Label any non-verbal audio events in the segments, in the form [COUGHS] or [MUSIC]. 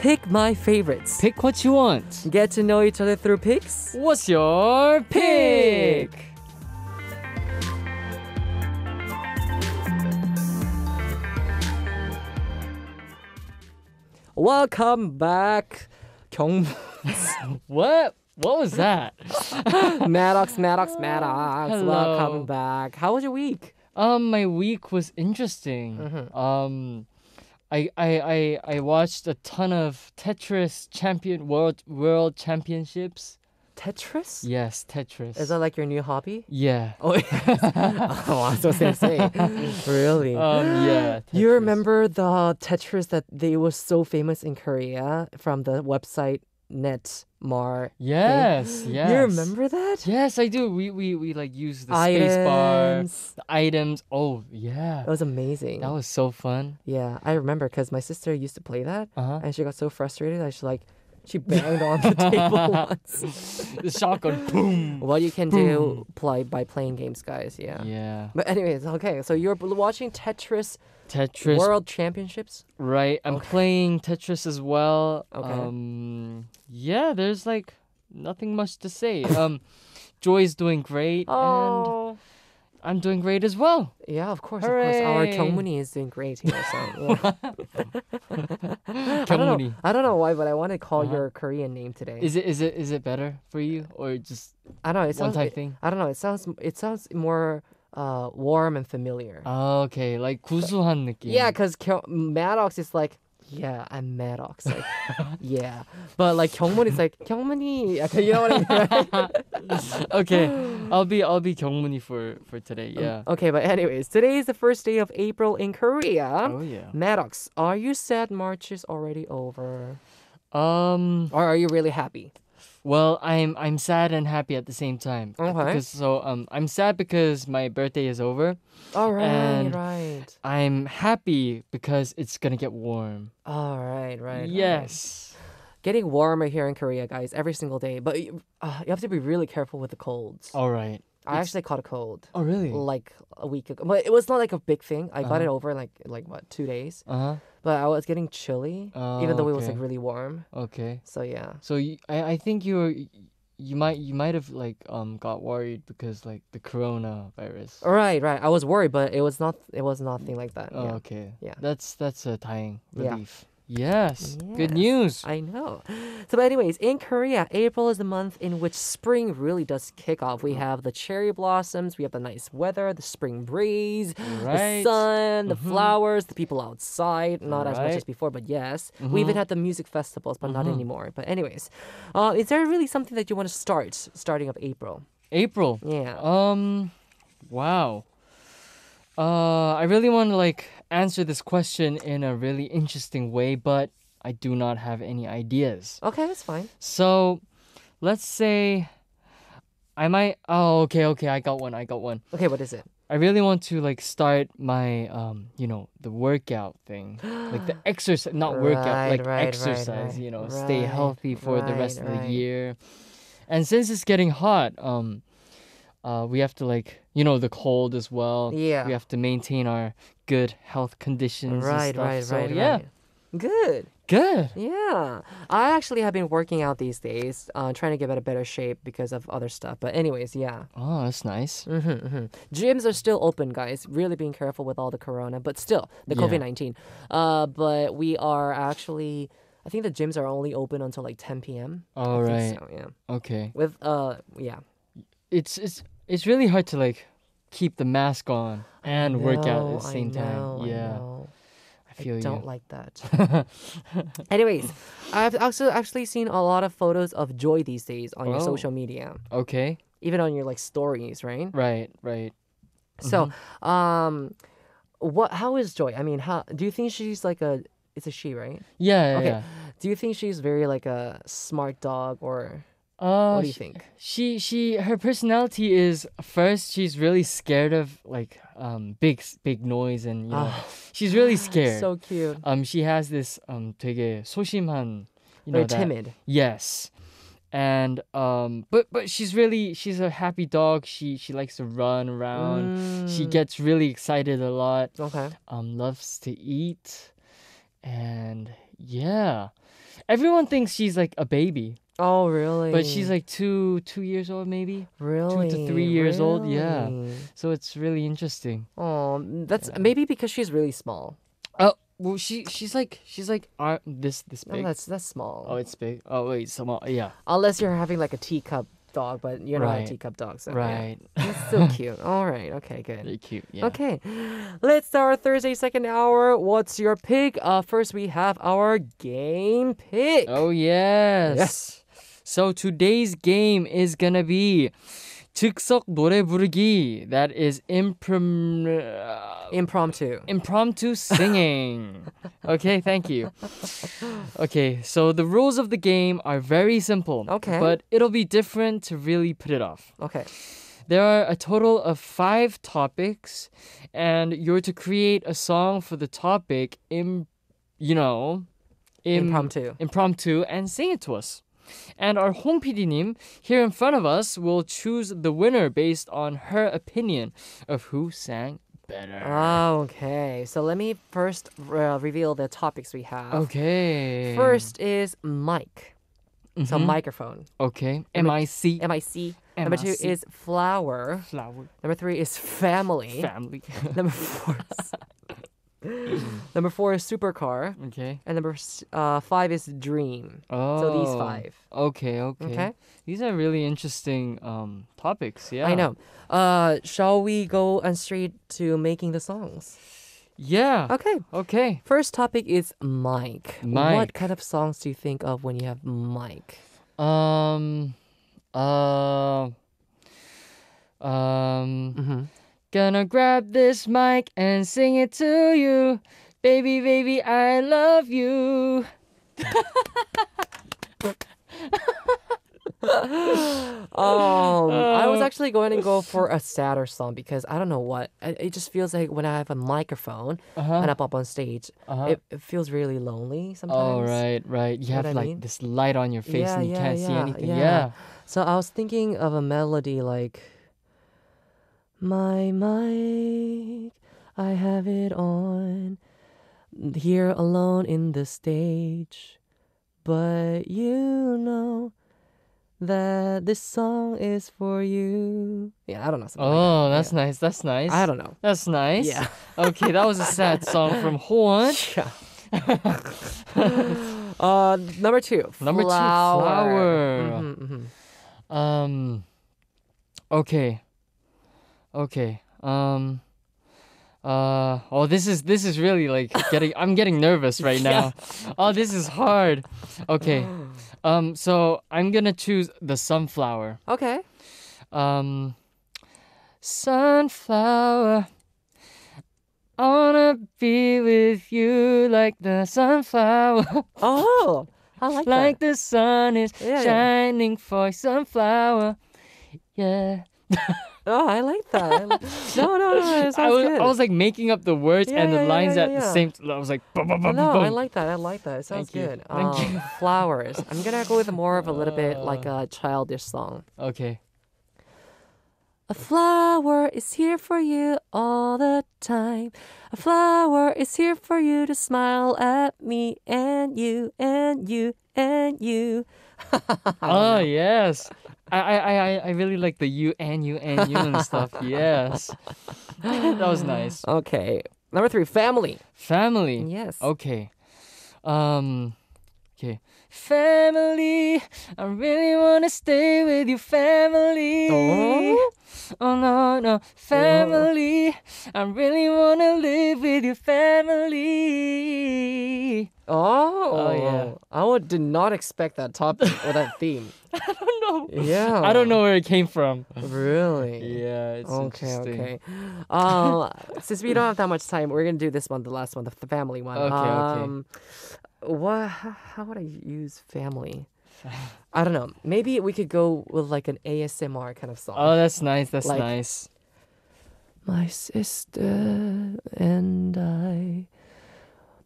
Pick my favorites. Pick what you want. Get to know each other through picks. What's your pick? Welcome back. 경 [LAUGHS] What? What was that? [LAUGHS] Maddox, Maddox, Maddox. Hello. Welcome back. How was your week? Um, my week was interesting. Mhm. Um, I, I I I watched a ton of Tetris champion world world championships. Tetris? Yes, Tetris. Is that like your new hobby? yeah. Oh, [LAUGHS] oh I was supposed to say. [LAUGHS] really? Um, yeah. you remember the Tetris that they was so famous in Korea from the website Netmar? Yes, yes. You remember that? Yes, I do. We we we like use the space bar, Items. the items. Oh yeah, That was amazing. that was so fun. yeah, I remember because my sister used to play that, Uh huh. and she got so frustrated that she like she banged on the table [LAUGHS] once. the shotgun, boom. What you can do play by playing games, guys. Yeah. Yeah, But anyways, okay. So you're watching Tetris Tetris. World Championships. Right. I'm playing Tetris as well. Okay. Um. Yeah. There's like nothing much to say. Um, Joy's doing great, and Oh. I'm doing great as well. Yeah, of course, of course. Our Hooray. Kyungmoon이 is doing great here. So [LAUGHS] yeah. I don't know. Kyungmoon이. I don't know why, but I want to call Uh-huh. your Korean name today. Is it is it is it better for you or just I don't know. It one sounds. time it- thing? I don't know. It sounds. It sounds more uh, warm and familiar. Ah, okay, like 구수한 느낌. Yeah, because Maddox is like, yeah, I'm Maddox. Like, [LAUGHS] yeah. But like Kyungmoon is like, Kyungmoon이. You know what I mean? right? okay, [LAUGHS] I'll be I'll be 경문이 for for today. Yeah. Okay, but anyways, today is the first day of April in Korea. Oh yeah. Maddox, are you sad March is already over? Um. Or are you really happy? Well, I'm I'm sad and happy at the same time. Okay. Because so um I'm sad because my birthday is over. All right, And- right. I'm happy because it's gonna get warm. All right, right. right. yes. Getting warmer here in Korea, guys, every single day. But uh, you have to be really careful with the colds. All right. I actually caught a cold Oh really? like a week ago. But it was not like a big thing. I got Uh-huh. it over in like like what two days. Uh huh. But I was getting chilly, Oh, even though it was okay. like really warm. Okay. So yeah. So you, I I think you're you might you might have like um got worried because like the coronavirus. Right, right. I was worried, but it was not. It was nothing like that. Oh, yeah. okay. Yeah. That's that's a tying Yeah. relief. Yes. Good news. I know. So, but anyways, in Korea, April is the month in which spring really does kick off. We have the cherry blossoms, we have the nice weather, the spring breeze, Right. the sun, the Mhm. flowers, the people outside. Not as much as before, but yes. We even Mhm. had the music festivals, but not Mhm. anymore. But anyways, uh, is there really something that you want to start starting of April? April. Yeah. Um, wow. Uh, I really want to like answer this question in a really interesting way, but I do not have any ideas. Okay, that's fine. So, let's say I might. Oh, okay, okay. I got one. I got one. Okay, what is it? I really want to like start my um, you know, the workout thing, like the [GASPS] exercise, not workout, like right, right, exercise. right, You know, stay healthy for the rest right, of the year. And since it's getting hot, um, uh, we have to like you know the cold as well. Yeah. We have to maintain our good health conditions. Right, right, so, right, Yeah, right. Good. good. Yeah, I actually have been working out these days, uh, trying to get a better shape because of other stuff. But anyways, yeah. Oh, that's nice. Mm-hmm, mm-hmm. Gyms are still open, guys. Really being careful with all the corona, but still the Yeah. COVID nineteen. Uh, but we are actually. I think the gyms are only open until like 10 p.m. All think. So, yeah. Okay. With uh, yeah. It's it's it's really hard to like keep the mask on and work out at the I same know, time. Yeah, know. I feel I don't you. like that. [LAUGHS] Anyways, I've also actually seen a lot of photos of Joy these days on your Oh. social media, okay. even on your like stories, right? Right. Right. So, Mm-hmm. um, what? How is Joy? I mean, how do you think she's like a? It's a she, right? Yeah. yeah, Okay. Yeah. Do you think she's very like a smart dog, or Uh, what do you sh- think? She she her personality is first she's really scared of like um big s- big noise and you know Ah, she's really scared. [SIGHS] so cute. um she has this um 되게 소심한 you Very know that timid. yes. And um but but she's really she's a happy dog. She she likes to run around. She Mm, gets really excited a lot. okay. Um loves to eat and Yeah. Everyone thinks she's like a baby, Oh, really? but she's like two two years old maybe. really Two to three years old, yeah. So it's really interesting. Oh, that's maybe because she's really small. Oh, well, she she's like she's like uh, this this No, that's that's small. Oh, it's big. Oh wait, small. Yeah. Unless you're having like a teacup dog, but you're not a teacup dog, so yeah. Right. That's still [LAUGHS] cute. All right. Okay. Good. Very cute. Yeah. Okay, let's start our Thursday second hour. What's your pick? Uh, first we have our game pick. Oh yes. Yes. So today's game is gonna be 즉석 노래 부르기. That is improm uh, Impromptu. impromptu singing. [LAUGHS] okay, thank you. Okay, so the rules of the game are very simple. Okay. But it'll be different to really put it off. Okay. There are a total of five topics, and you're to create a song for the topic in, you know, im- Impromptu. impromptu, and sing it to us. And our PD님 here in front of us will choose the winner based on her opinion of who sang better. Okay, so let me first uh, reveal the topics we have. okay. First is mic. So Mhm. microphone. Okay. M I C. M I C. Number two is flower. Flower. Number three is family. Family. Number [LAUGHS] four. [LAUGHS] Number four is supercar, okay. and number uh, five is dream. Oh. So these five. Okay, okay. Okay. These are really interesting um topics. Yeah. I know. Uh, shall we go and straight to making the songs? Yeah. Okay. Okay. First topic is mic. Mic. What kind of songs do you think of when you have mic? Um uh um Mm-hmm. Gonna grab this mic and sing it to you. Baby, baby, I love you. [LAUGHS] Um, I was Uh, actually going to go for a sadder song because I don't know what. It, just feels like when I have a microphone Uh-huh. and I'm up on stage, uh-huh. it, it feels really lonely sometimes. Oh right, right. You have like mean? this light on your face Yeah, and you yeah, can't see anything. yeah. Yeah. So I was thinking of a melody like My mic, I have it on here alone in the stage. But you know that this song is for you. Yeah, I don't know. something like Oh, that. that's nice. That's nice. I don't know. That's nice. Yeah. [LAUGHS] Okay, that was a sad song from [LAUGHS] Howon. Yeah. [LAUGHS] uh, number two. Number two, flower. flower. Mhm, mhm. Um. Okay. Okay. Um. Uh. Oh, this is this is really like getting. I'm getting nervous [LAUGHS] right now. Oh, this is hard. Okay. [SIGHS] Um. So I'm gonna choose the sunflower. Okay. Um. Sunflower. I wanna be with you like the sunflower. [LAUGHS] Oh, I like, like that. the sun is Yeah, yeah. shining for sunflower. Yeah. [LAUGHS] Oh, I like that. I [LAUGHS] no, no, no. It I was good. I was like making up the words Yeah, and the yeah, lines yeah, at the same. I was like, bum, bum, bum, no. I like that. I like that. It sounds Thank you. good. Thank um, you. [LAUGHS] Flowers. I'm gonna go with more of a little bit like Uh. a childish song. Okay. A flower is here for you all the time. A flower is here for you to smile at me and you and you and you. [LAUGHS] Oh yes. I, I I I- really like the you and you and you and stuff. Yes. [LAUGHS] that was nice. Okay. Number three, family. Family. Yes. Okay. Um. Okay. Family. I really wanna stay with you, family. Oh. Oh no no, family. I really wanna live with your family. Oh. Oh, yeah. I would did not expect that topic or that [LAUGHS] theme. I don't know. Yeah. I don't know where it came from. Really. Yeah, it's Okay, interesting. okay. Um, since we don't have that much time, we're gonna do this one, the last one, the, the family one. Okay, okay. What? How, how would I use family? [LAUGHS] I don't know. Maybe we could go with like an ASMR kind of song. Oh, that's nice. That's Like- nice. My sister and I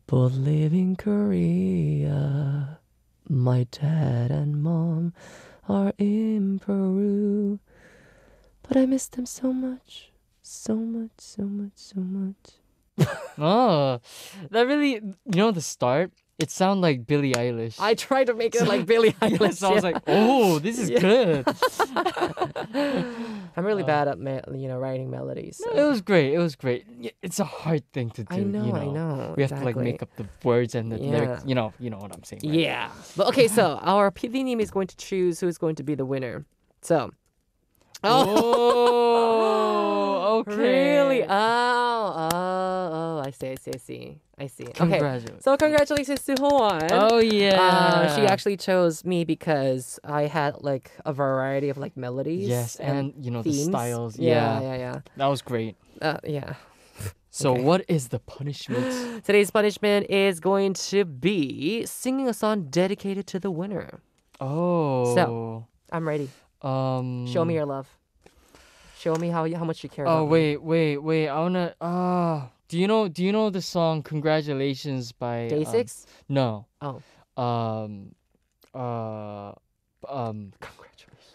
both live in Korea. My dad and mom are in Peru. But I miss them so much. So much, so much, so much. [LAUGHS] Oh, that really, you know, the start. It sounded like Billie Eilish. I tried to make it like [LAUGHS] Billie Eilish. so I was yeah. like, oh, this is [LAUGHS] Yeah. good. [LAUGHS] I'm really uh, bad at me- you know writing melodies. so- it was great. It was great. It's a hard thing to do. I know, you I know. We have to like make up the words and the lyrics. You know, you know what I'm saying. right? Yeah. But okay, so our PD name is going to choose who is going to be the winner. So. Oh, okay. Really? Oh, oh, oh. I see, I see, I see. I see. Okay. So congratulations to Howon. Oh yeah. Uh, she actually chose me because I had like a variety of like melodies. Yes, and, you know themes. the styles. Yeah, Yeah, yeah, yeah. that was great. Uh, yeah. So Okay. what is the punishment? [GASPS] Today's punishment is going to be singing a song dedicated to the winner. Oh. So I'm ready. um. Show me your love. Show me how how much you care. Oh about me. wait, wait, wait. I wanna. Uh, do you know? Do you know the song "Congratulations" by Day um, six. No. Oh. Um. Uh. Um. Congratulations.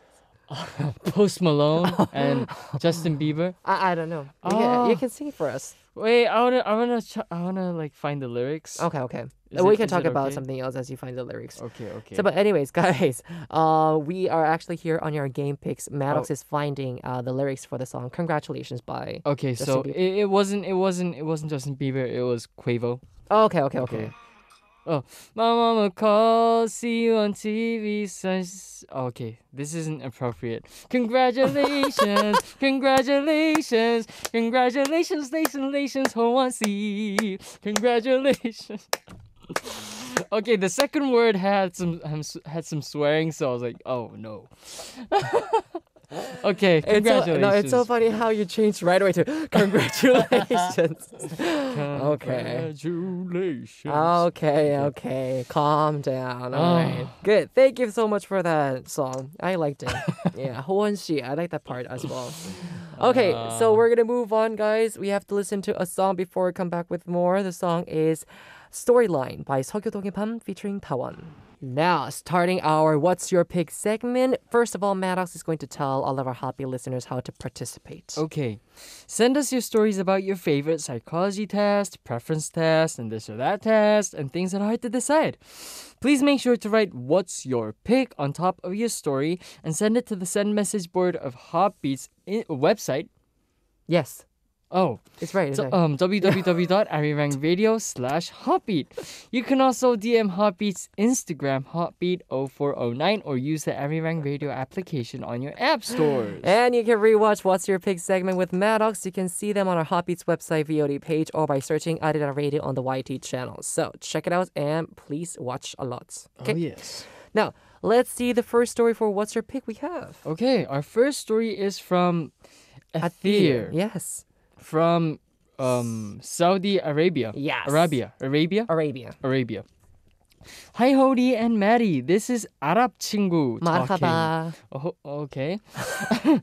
[LAUGHS] Post Malone [LAUGHS] and Justin Bieber. I, I don't know. You, can, you Oh. can sing for us. Wait, I wanna, I wanna, ch- I wanna like find the lyrics. Okay, okay. Is we it- can talk about okay? something else as you find the lyrics. Okay, okay. So, but anyways, [LAUGHS] guys, uh, we are actually here on your game picks. Maddox Oh. is finding uh, the lyrics for the song. Congratulations, by. okay, Justin so Bieber. it, it wasn't, it wasn't, it wasn't Justin Bieber. It was Quavo. Oh, okay, okay, okay. Okay. Oh, my mama calls, see you on TV. Suns. Okay, this isn't appropriate. Congratulations, [LAUGHS] congratulations, congratulations, congratulations, Howonssi. Congratulations. Okay, the second word had some had some swearing, so I was like, oh no. [LAUGHS] okay, It's so, congratulations. no, it's so funny how you changed right away to [LAUGHS] congratulations. [LAUGHS] okay. Congratulations. Okay, okay. Calm down. Ah. All right. Oh. Good. Thank you so much for that song. I liked it. yeah, Howon-shi. I like that part as well. Ah. Okay, so we're going to move on, guys. We have to listen to a song before we come back with more. The song is Storyline by Seokyo Dong-hyeon featuring Tawon. Now, starting our What's Your Pick segment, first of all, Maddox is going to tell all of our happy listeners how to participate. Okay. Send us your stories about your favorite psychology test, preference test, and this or that test, and things that are hard to decide. Please make sure to write What's Your Pick on top of your story and send it to the send message board of Hot Beat's website. Yes. Oh, it's right. It's so, right. um, www.arirangradio slash Hotbeat. You can also DM Hotbeat's Instagram, Hotbeat0409, or use the Arirang Radio application on your app stores. [GASPS] And you can rewatch What's Your Pick segment with Maddox. You can see them on our Hotbeats website VOD page or by searching Arirang Radio on the YT channel. So check it out and please watch a lot. Okay. Oh, yes. Now, let's see the first story for What's Your Pick we have. Okay, our first story is from Athir, Yes. From um, Saudi Arabia. Yes. Arabia. Arabia? Arabia. Arabia. Hi, Hody and Maddie. This is Arab 친구 talking. Oh, okay. [LAUGHS]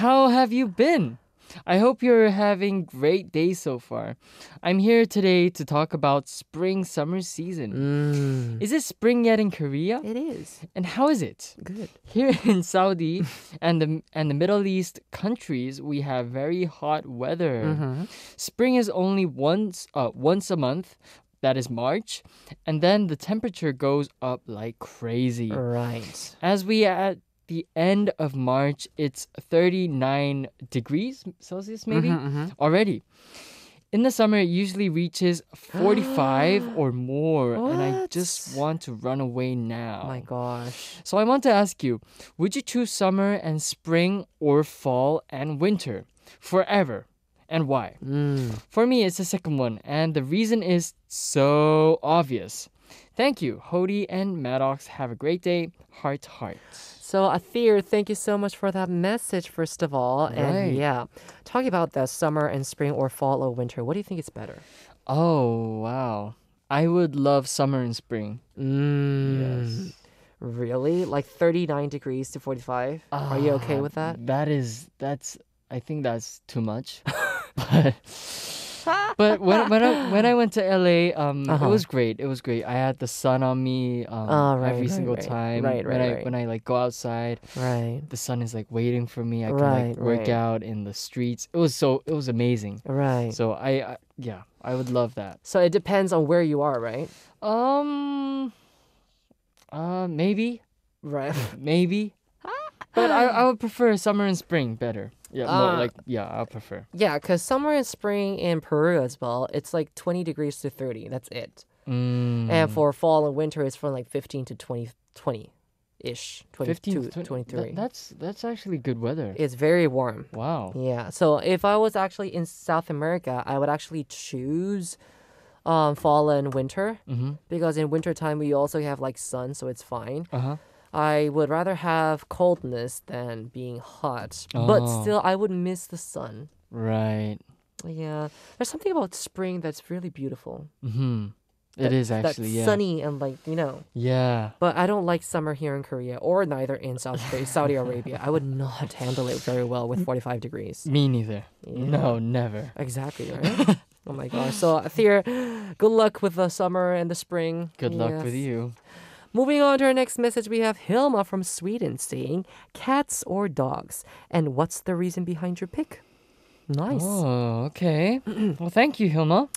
How have you been? I hope you're having great days so far. I'm here today to talk about spring summer season. Mm. Is it spring yet in Korea? It is. And how is it? Good. Here [LAUGHS] in Saudi and the and the Middle East countries, we have very hot weather. Mhm. Spring is only once uh, once a month. That is March, and then the temperature goes up like crazy. Right. As we at the end of March, it's 39 degrees Celsius maybe Mhm, mhm. already. In the summer, it usually reaches 45 [GASPS] or more, and I just want to run away now. My gosh. So I want to ask you, would you choose summer and spring or fall and winter forever? And why? Mm. For me, it's the second one, and the reason is so obvious. Thank you, Hody and Maddox. Have a great day. Heart, heart. So, Athir, thank you so much for that message, first of all. Right. And yeah, talking about the summer and spring or fall or winter, what do you think is better? Oh, wow. I would love summer and spring. Mm. Really? Like 39 degrees to 45? Are you okay Ah, with that? That is, that's, I think that's too much. [LAUGHS] but but when when I when I went to LA, um, Uh-huh. it was great. It was great. I had the sun on me um, Oh, right, every right, single right. time. Right, right, when I when I like go outside, right. the sun is like waiting for me. I can like work out in the streets. It was so it was amazing. Right. So, So I, I yeah, I would love that. So it depends on where you are, right? Um, uh, maybe, Right. maybe, but I I [SIGHS] would prefer summer and spring better. Yeah, more Uh, like yeah, I prefer. yeah, because summer and spring in Peru as well, it's like 20 degrees to 30. That's it. Mm, And for fall and winter, it's from like 15 to 20, 20 ish, 22, 15 to 20 23. that- that's that's actually good weather. it's very warm. Wow. Yeah. So if I was actually in South America, I would actually choose um, fall and winter Mm-hmm. because in wintertime we also have like sun, so it's fine. Uh huh. I would rather have coldness than being hot, but Oh. still I would miss the sun. Right. Yeah. There's something about spring that's really beautiful. Mm-hmm. It is actually that's yeah. sunny and like you know. Yeah. But I don't like summer here in Korea or neither in South Korea, [LAUGHS] Saudi Arabia. I would not handle it very well with 45 degrees. Me neither. Yeah. No, never. Exactly, right? [LAUGHS] oh my gosh. So, Thea, good luck with the summer and the spring. Good luck with you. Moving on to our next message, we have Hilma from Sweden saying, cats or dogs? And what's the reason behind your pick? Nice. Oh, okay. [CLEARS THROAT] well, thank you, Hilma.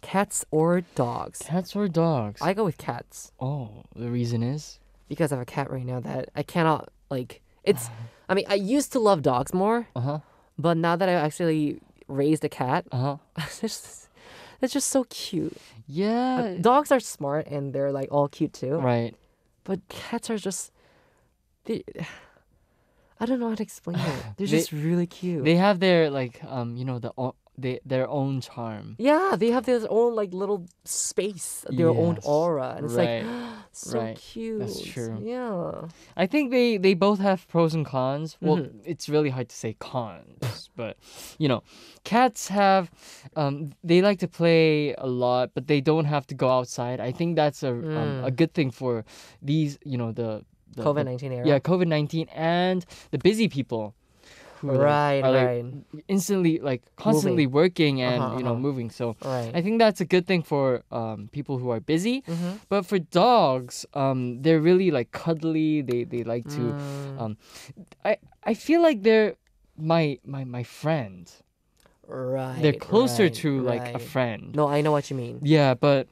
Cats or dogs? Cats or dogs? I go with cats Oh, the reason is? because I have a cat right now that I cannot, like, it's, [SIGHS] I mean, I used to love dogs more, Uh huh. but now that I actually raised a cat, [LAUGHS] Uh huh. It's just, so cute. Yeah. Uh, dogs are smart and they're like all cute too. right. But cats are just they [SIGHS] I don't know how to explain it. [SIGHS] They're They- just really cute. They have their like um you know the they their own charm. yeah, they have their own like little space, their own aura, and it's right, like [GASPS] so right. cute. That's true. Yeah. I think they they both have pros and cons. Well, Mhm. it's really hard to say cons, but you know, cats have um they like to play a lot, but they don't have to go outside. I think that's a um, a Mm. good thing for these, you know, the, the the- COVID nineteen era. yeah, COVID nineteen and the busy people who Right, are like right, instantly like constantly working and Uh-huh, you know uh-huh. moving. So right. I think that's a good thing for um, people who are busy. Mhm. But for dogs, um, they're really like cuddly. They they like to. Mm, Um, I I feel like they're my my my friend. right. They're closer right, to like a friend. No, I know what you mean. Yeah, but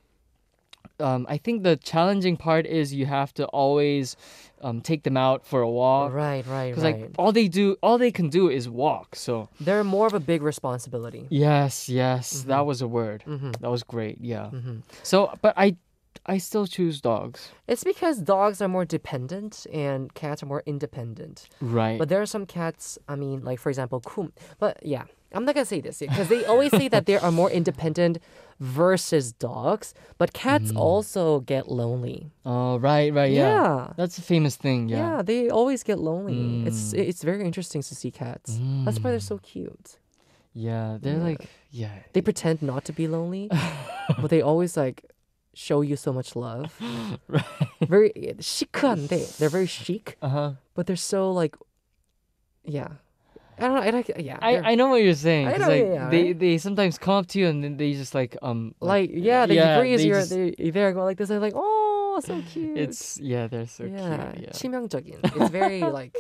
um, I think the challenging part is you have to always um, take them out for a walk. Right, right, Because right. like all they do, all they can do is walk. So They're more of a big responsibility. yes, yes, that Mhm. was a word. hmm That was great. Yeah. hmm So, but I, I still choose dogs. It's because dogs are more dependent and cats are more independent. Right. But there are some cats, I mean, like for example, Kum. But yeah, I'm not gonna say this because they always say that they are more independent versus dogs. But cats Mm. also get lonely. oh, right, right, yeah. Yeah. That's a famous thing. Yeah, Yeah. they always get lonely. It's Mm. it's very interesting to see cats. That's why they're Mm. so cute. Yeah, they're Yeah. like yeah. They pretend not to be lonely, [LAUGHS] but they always like show you so much love. [LAUGHS] right. Very chic,한데 they're very chic, Uh huh. but they're so like, yeah. I don't know. I like yeah. they're- I, I know what you're saying. I 'cause, know, like, yeah, they right? they sometimes come up to you and then they just like um like yeah, they yeah, breeze they you're just- they they're going like this. They're like oh so cute. it's yeah they're so yeah, cute. Yeah. 치명적인. It's very [LAUGHS] like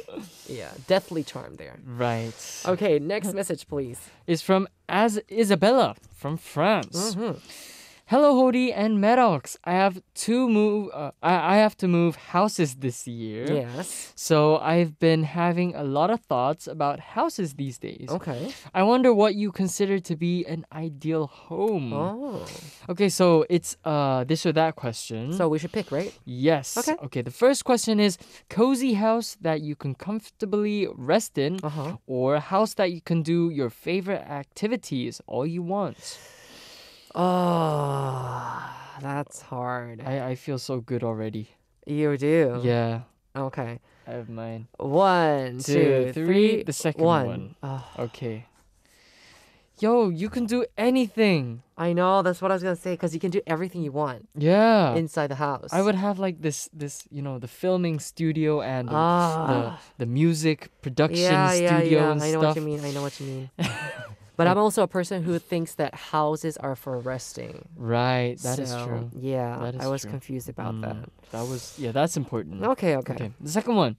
yeah, deathly charmed there. Right. Okay, next message please. Is from as Isabella from France. Mhm. Hello, Hody and Maddox. I have to move. Uh, I I have to move houses this year. Yes. So I've been having a lot of thoughts about houses these days. Okay. I wonder what you consider to be an ideal home. Oh, Okay, so it's uh this or that question. so we should pick right? yes. Okay. Okay. The first question is cozy house that you can comfortably rest in, Uh huh. or house that you can do your favorite activities all you want. Oh, that's hard. I I feel so good already. you do. Yeah, Okay. I have mine. One, Two, two, three. three. The second one. one. Oh, Okay. Yo, you can do anything. I know. That's what I was gonna say. Cause you can do everything you want Yeah. inside the house. I would have like this this you know the filming studio and the, Ah. the the music production yeah, yeah, studio yeah. and I know stuff. what you mean. I know what you mean. [LAUGHS] But I'm also a person who thinks that houses are for resting. Right. That is So, true. Yeah, I was true. confused about Mm, that. That was yeah. That's important. Okay, okay. Okay. The second one,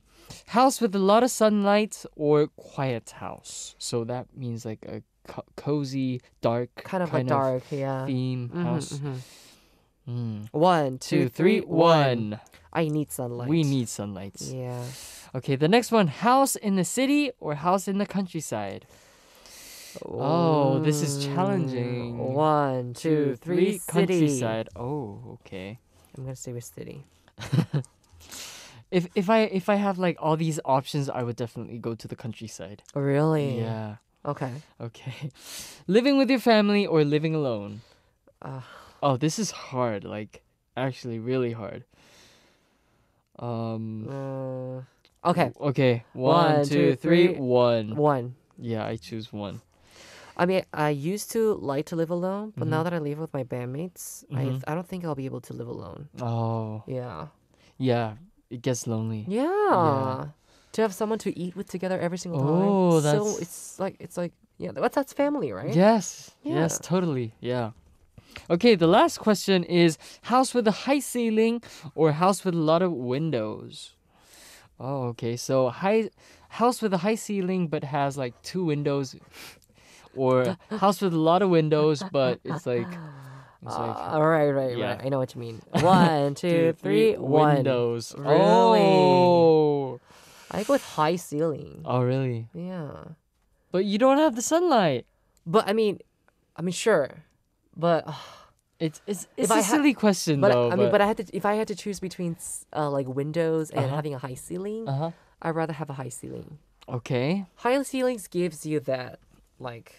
house with a lot of sunlight or quiet house. So that means like a co- cozy, dark Kind of a dark, yeah. theme Mhm, house. mhm. Mm. One, Two, three, one. I need sunlight. We need sunlight. Yeah. Okay, the next one, house in the city or house in the countryside. Oh, this is challenging. One, two, three. Countryside. Oh, okay. I'm gonna stay with city. [LAUGHS] If if I if I have like all these options, I would definitely go to the countryside. Really? Yeah. Okay. Okay. [LAUGHS] living with your family or living alone? Uh, Oh, this is hard. Like actually really hard. Um uh, okay. Okay. One, One, two, three. one. One. Yeah, I choose one. I mean, I used to like to live alone, but now Mhm. that I live with my bandmates. I I don't think I'll be able to live alone. Oh, Yeah. yeah. It gets lonely. Yeah. To have someone to eat with together every single time. Oh, So that's- it's like it's like yeah, that's that's family, right? Yes. Yes, Yeah. totally. Yeah. Okay, the last question is house with a high ceiling or house with a lot of windows? Oh, okay. So high house with a high ceiling but has like two windows or [LAUGHS] house with a lot of windows but it's like [LAUGHS] it's like Uh, right, right, Yeah. right. I know what you mean. [LAUGHS] One, two, three, one. windows. Really? Oh. I go with high ceiling. Oh, really? Yeah. But you don't have the sunlight. But I mean, I mean, sure. But uh, It's it's it's I a ha- silly question but though. I mean, but I had to if I had to choose between uh, like windows and Uh-huh. having a high ceiling, uh huh. I'd rather have a high ceiling. Okay. High ceilings gives you that like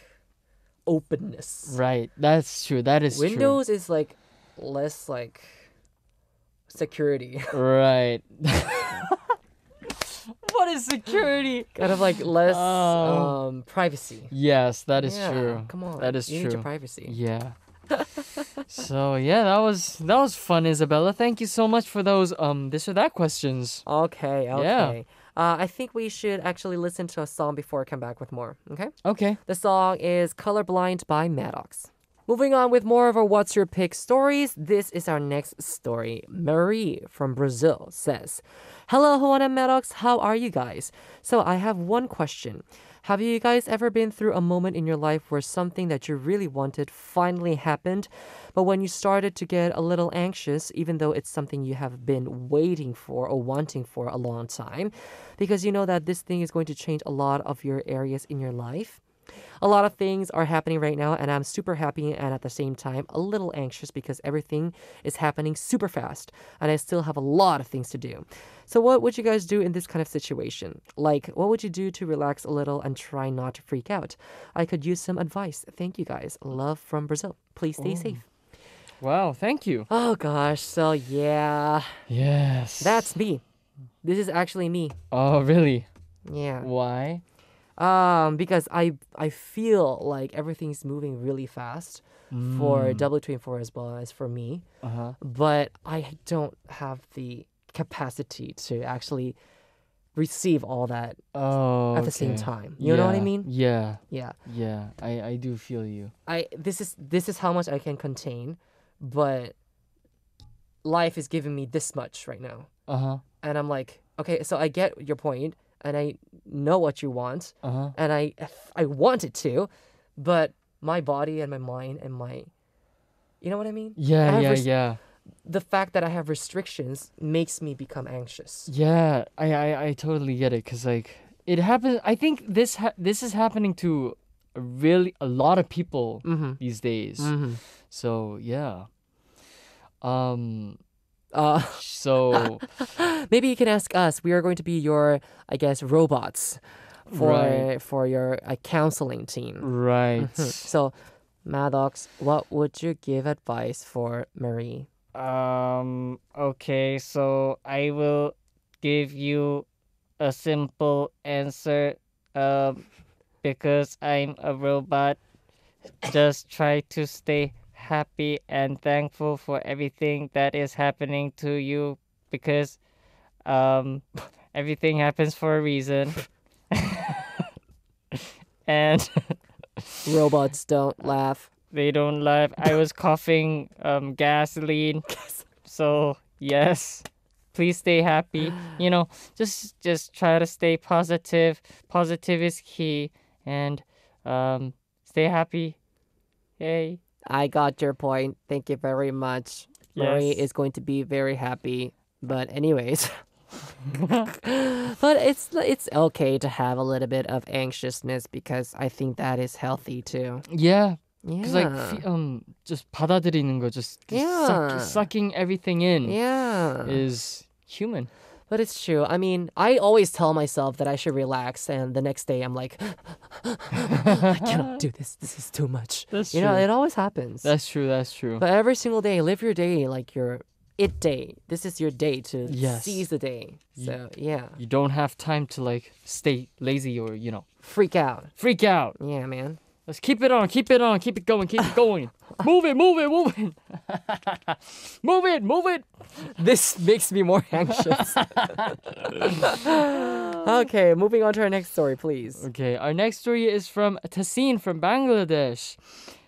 openness. Right. That's true. That is Windows is like less like security. [LAUGHS] Right. what is security? kind of like less Oh. um privacy. Yes, that is Yeah, true. Come on. That is you need true. your privacy. Yeah. so yeah, that was that was fun, Isabella. Thank you so much for those um this or that questions. Okay, okay. Yeah. Uh, I think we should actually listen to a song before I come back with more. Okay? Okay. The song is Colorblind by Maddox. Moving on with more of our What's Your Pick stories, this is our next story. Marie from Brazil says, Hello, Howon and Maddox. How are you guys? So, I have one question. Have you guys ever been through a moment in your life where something that you really wanted finally happened, but when you started to get a little anxious, even though it's something you have been waiting for or wanting for a long time, because you know that this thing is going to change a lot of your areas in your life? A lot of things are happening right now, and I'm super happy and at the same time a little anxious because everything is happening super fast, and I still have a lot of things to do. So, what would you guys do in this kind of situation? Like, what would you do to relax a little and try not to freak out? I could use some advice. Thank you guys. Love from Brazil. Please stay safe. Wow, thank you. Oh gosh, so yeah, Yes. that's me. This is actually me. Oh, really? Yeah. Why? Um, because I I feel like everything's moving really fast for W24 as well as for me, Uh-huh. but I don't have the capacity to actually receive all that Oh. at the same time. You know what I mean? Yeah. Yeah. Yeah. I I do feel you. I this is this is how much I can contain, but life is giving me this much right now. Uh-huh. And I'm like, okay, so I get your point and I know what you want Uh-huh. and I I want it to, but my body and my mind and my you know what I mean? Yeah, have yeah, yeah. The fact that I have restrictions makes me become anxious. Yeah, I, I, I totally get it because like it happens. I think this ha- this is happening to really a lot of people Mm-hmm. these days. Mm-hmm. So yeah. Um. Uh, [LAUGHS] So maybe you can ask us. We are going to be your, I guess, robots for Right. for your uh, counseling team. right. So, Maddox, what would you give advice for Marie? Um, okay, so I will give you a simple answer. Um, because I'm a robot, just try to stay happy and thankful for everything that is happening to you because um [LAUGHS] everything happens for a reason. [LAUGHS] and [LAUGHS] Robots don't laugh. They don't laugh. I was coughing um gasoline. So yes. Please stay happy. You know, just just try to stay positive. Positive is key and um stay happy. Yay. I got your point. Thank you very much. Marie Yes. is going to be very happy. But anyways, [LAUGHS] but it's it's okay to have a little bit of anxiousness because I think that is healthy too. Yeah, Yeah. cause like fe- um just 받아들이는 거, just Yeah. suck, sucking everything in yeah. is human. But it's true. I mean, I always tell myself that I should relax, and the next day I'm like, I cannot do this. This is too much. [LAUGHS] That's you know, it always happens. That's true. That's true. But every single day, live your day like your it day. This is your day to Yes. seize the day. So yeah, you don't have time to like stay lazy or you know freak out. freak out. Yeah, man. Let's keep it on, keep it on, keep it going, keep it going. [LAUGHS] move it, move it, move it. move it, move it. This makes me more anxious. [LAUGHS] okay, moving on to our next story, please. Okay, our next story is from Tassin from Bangladesh.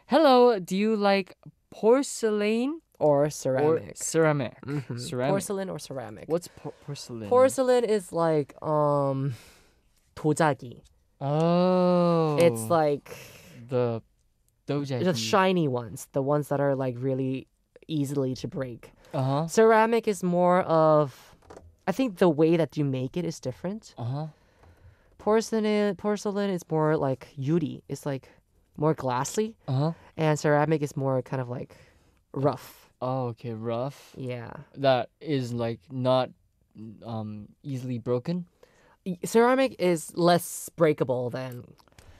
Hello, do you like porcelain Or or ceramic. ceramic? Mhm. Ceramic. Porcelain or ceramic? What's por- porcelain? Porcelain is like um 도자기. Oh. It's like the the shiny ones, the ones that are like really easily to break. Uh huh. Ceramic is more of I think the way that you make it is different. Uh huh. Porcelain porcelain is more like yuri. It's like more glassy Uh huh. and ceramic is more kind of like rough. Oh, okay. Rough. Yeah. That is like not um easily broken. Ceramic is less breakable than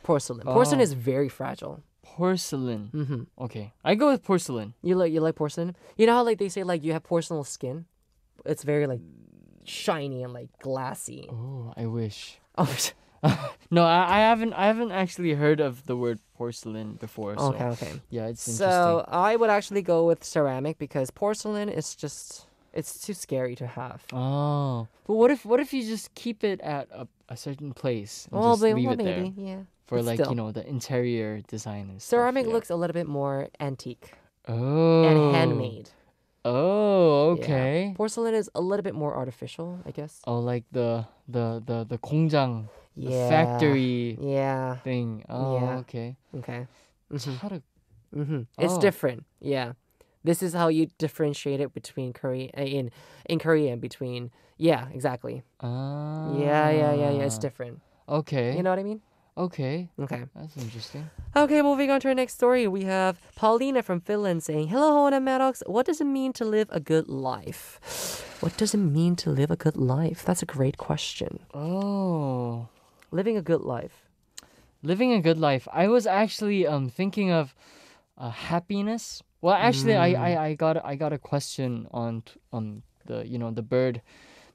porcelain. Porcelain Oh. is very fragile. Porcelain. hmm Okay, I go with porcelain. You like you like porcelain? You know how like they say like you have porcelain skin? It's very like shiny and like glassy. Oh, I wish. [LAUGHS] Oh, [LAUGHS] No, I, I haven't. I haven't actually heard of the word porcelain before. So okay, okay. yeah, it's So. I would actually go with ceramic because porcelain is just it's too scary to have. Oh, but what if what if you just keep it at a, a certain place and Oh, just leave well, it there yeah. For but like still. you know the interior design and stuff, Ceramic yeah. looks a little bit more antique oh and handmade. Oh, Yeah. okay. Porcelain is a little bit more artificial, I guess. Oh, like the the the the 공장, the factory Yeah. thing. Oh, Yeah. okay. Okay. It's Mhm. how to hmm It's Oh. different. Yeah. This is how you differentiate it between Korea in in Korean between yeah, exactly. Ah. Yeah, yeah, yeah, yeah. It's different. Okay. You know what I mean? Okay. Okay. That's interesting. Okay, moving on to our next story. We have Paulina from Finland saying, Hello, Howon and Maddox. What does it mean to live a good life? [SIGHS] What does it mean to live a good life? That's a great question. Oh. Living a good life. Living a good life. I was actually um thinking of uh, happiness. Well, actually, I, I I got I got a question on t- on the you know the bird,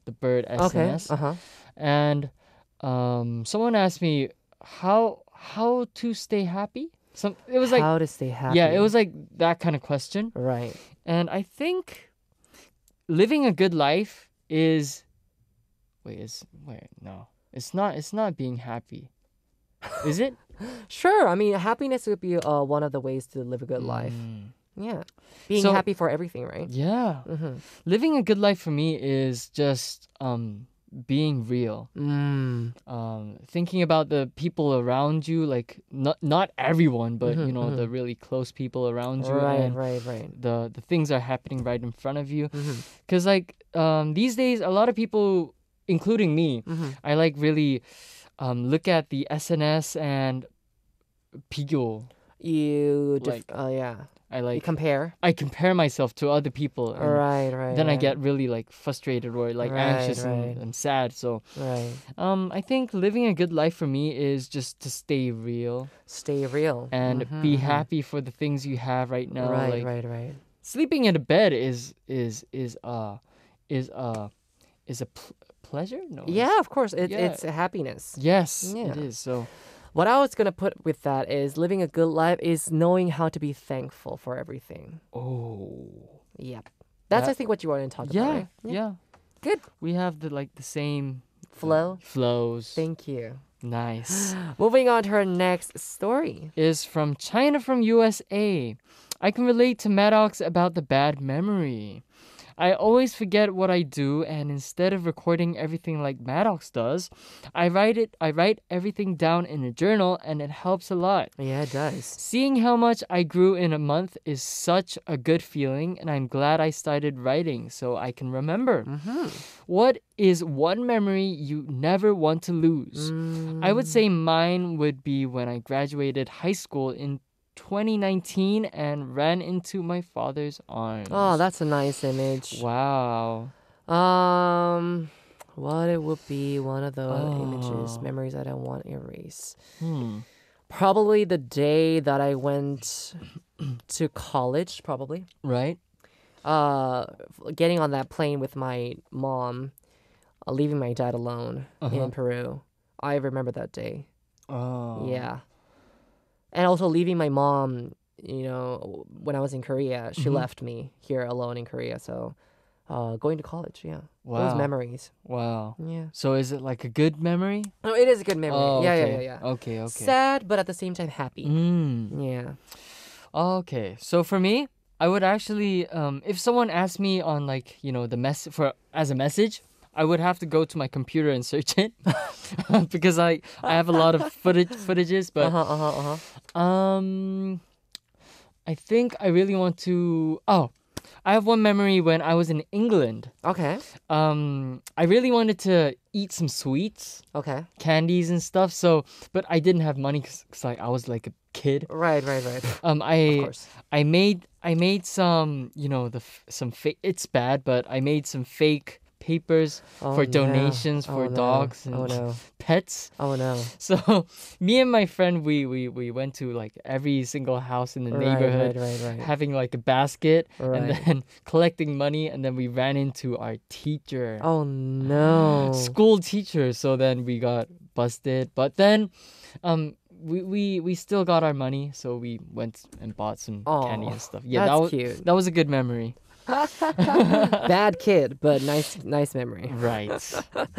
the bird SNS, Okay. Uh huh. and um someone asked me how how to stay happy. Some it was like How to stay happy. yeah, it was like that kind of question. Right. And I think living a good life is wait, is wait, no. It's not it's not being happy. Is it? [LAUGHS] Sure. I mean, happiness would be uh, one of the ways to live a good life. Mm, Yeah. Being So- happy for everything, right? Yeah. Mm-hmm. Living a good life for me is just um being real. Mm. Um thinking about the people around you like not not everyone, but you Mhm, know the really close people around you Right, and right, right. the the things are happening right in front of you. Mm-hmm. Cuz like um these days a lot of people including me Mm-hmm. I like really um, look at the SNS and 비교. You, dif- Like, uh, yeah. I You like compare. I compare myself to other people. and Right, right. Then I get really like frustrated or like Right, anxious right. and, and sad. So right. um, I think living a good life for me is just to stay real Stay real and Mhm, be mhm. happy for the things you have right now. right, like right, right. sleeping in a bed is is is uh is uh is a pl- pleasure. No. Yeah, of course. It, yeah. It's a happiness. Yes, Yeah. it is. So What I was gonna put with that is living a good life is knowing how to be thankful for everything. oh. Yep. That's That- I think what you want to talk yeah, about. Right? yeah, Good. We have the like the same Flow. flows. Thank you. Nice. [GASPS] Moving on to our next story. Is from China from USA. I can relate to Maddox about the bad memory. I always forget what I do, and instead of recording everything like Maddox does, I write it. I write everything down in a journal, and it helps a lot. Yeah, it does. Seeing how much I grew in a month is such a good feeling, and I'm glad I started writing so I can remember. Mm-hmm. What is one memory you never want to lose? Mm. I would say mine would be when I graduated high school in 2019 and ran into my father's arms. Oh, that's a nice image. wow. Um, what it would be one of the images, Oh. memories I don't want to erase. Hmm. Probably the day that I went [COUGHS] to college. Probably. Right? Uh, getting on that plane with my mom, uh, leaving my dad alone Uh-huh. in Peru. I remember that day. Oh. Yeah. And also leaving my mom, you know, when I was in Korea, she Mhm. left me here alone in Korea. So, uh, going to college, yeah. Wow. Those memories. Wow. Yeah. So is it like a good memory? No, it is a good memory. Oh, yeah, okay. yeah, yeah, yeah. Okay, okay. Sad, but at the same time happy. Mm. Yeah. Okay. So for me, I would actually um if someone asked me on like, you know, the mess for as a message, I would have to go to my computer and search it [LAUGHS] because I I have a lot of footage footages, but Uh huh. Uh huh. Uh huh. um I think I really want to Oh, I have one memory when I was in England. Okay. Um I really wanted to eat some sweets, Okay. candies and stuff. So, but I didn't have money cuz like I was like a kid. Right. Right. Right. Um Of I course. I made I made some, you know, the f- some fake. It's bad, but I made some fake papers Oh, for no. donations for Oh, no. dogs and Oh no. [LAUGHS] pets. Oh no. [LAUGHS] So me and my friend, we we we went to like every single house in the Right. neighborhood, Right. Right. Right. having like a basket, and then [LAUGHS] collecting money, and then we ran into our teacher, Oh no. [GASPS] school teacher. So then we got busted, but then, um. We, we we still got our money, so we went and bought some candy and stuff. Yeah, that was cute. that was a good memory. [LAUGHS] Bad kid, but nice, nice memory. Right. [LAUGHS]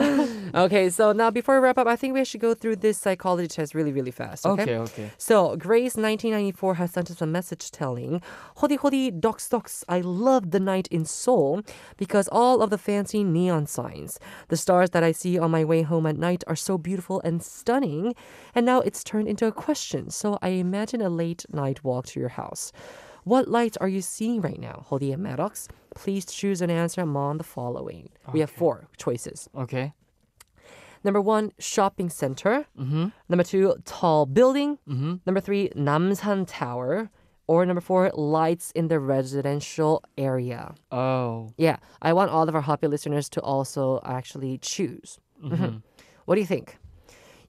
Okay, so now before we wrap up, I think we should go through this psychology test really, really fast. Okay. Okay, okay. So Grace, 1994, has sent us a message telling, "Hodi hodi docs docs, I love the night in Seoul because all of the fancy neon signs, the stars that I see on my way home at night are so beautiful and stunning. And now it's turned into a question. So I imagine a late night walk to your house." What lights are you seeing right now, Hodi and Maddox? Please choose an answer among the following. We have four choices. Okay. Number one, shopping center. Mm-hmm. Number two, tall building. Mm-hmm. Number three, Namsan Tower. Or number four, lights in the residential area. Oh. Yeah, I want all of our happy listeners to also actually choose. Mm-hmm. [LAUGHS] What do you think?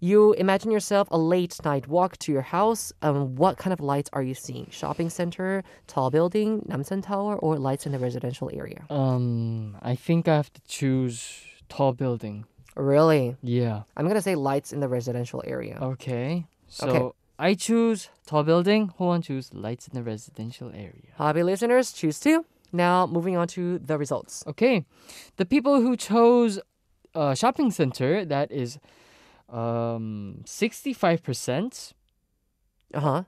You imagine yourself a late night walk to your house. Um, what kind of lights are you seeing? Shopping center, tall building, Namsan Tower, or lights in the residential area? Um, I think I have to choose tall building. Really? Yeah. I'm gonna say lights in the residential area. Okay. So Okay. I choose tall building. Howon choose lights in the residential area. Hobby listeners, choose two. Now, moving on to the results. Okay. The people who chose uh, shopping center, that is um 65% Uh huh.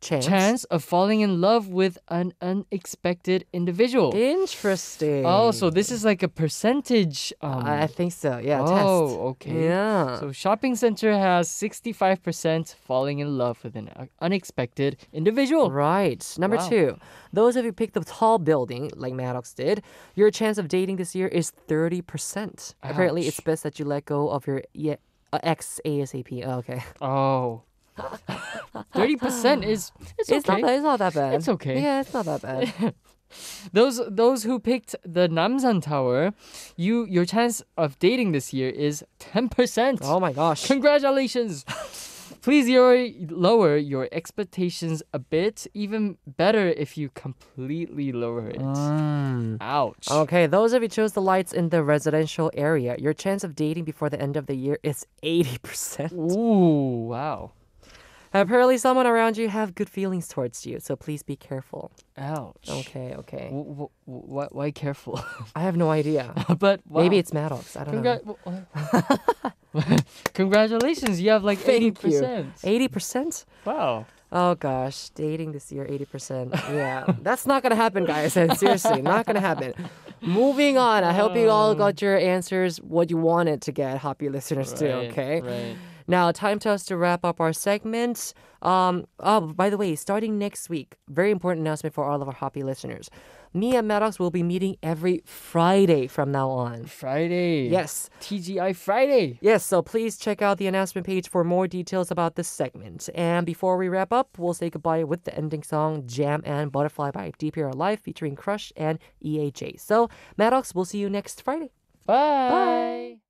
Chance. chance of falling in love with an unexpected individual. Interesting. Oh, so this is like a percentage. Um, I think so. Yeah. oh, Test. okay. Yeah. So shopping center has 65% falling in love with an uh, unexpected individual. Right. Number Wow. two, those of you picked the tall building, like Maddox did, your chance of dating this year is 30%. Apparently, it's best that you let go of your yeah, uh, ex ASAP. Oh, okay. [LAUGHS] Oh. 30% is it's, It's, okay. not, it's not that bad. It's okay. Yeah, it's not that bad. [LAUGHS] Those those who picked the Namsan Tower, you your chance of dating this year is 10%. oh my gosh. Congratulations. [LAUGHS] Please your, lower your expectations a bit. Even better if you completely lower it. Mm. Ouch. Okay, those of you chose the lights in the residential area. Your chance of dating before the end of the year is 80%. Ooh, wow. Apparently, someone around you have good feelings towards you, so please be careful. Ouch. Okay, okay. W- w- why, why careful? I have no idea. [LAUGHS] but wow. Maybe it's Maddox. I don't know. Congra- w- [LAUGHS] [LAUGHS] Congratulations, you have like eighty percent. 80%? Wow. Oh gosh, dating this year 80%. Yeah, that's not gonna happen, guys. Seriously, not gonna happen. Moving on. I hope you all got [LAUGHS] your answers, what you wanted to get, happy listeners too. Okay. Right. Now, time to us to wrap up our segment. Um, oh, by the way, starting next week, very important announcement for all of our happy listeners. Me and Maddox will be meeting every Friday from now on. Friday. Yes. TGI Friday. Yes, so please check out the announcement page for more details about this segment. And before we wrap up, we'll say goodbye with the ending song Jam and Butterfly by DPR Live featuring Crush and EAJ. So, Maddox, we'll see you next Friday. Bye. Bye.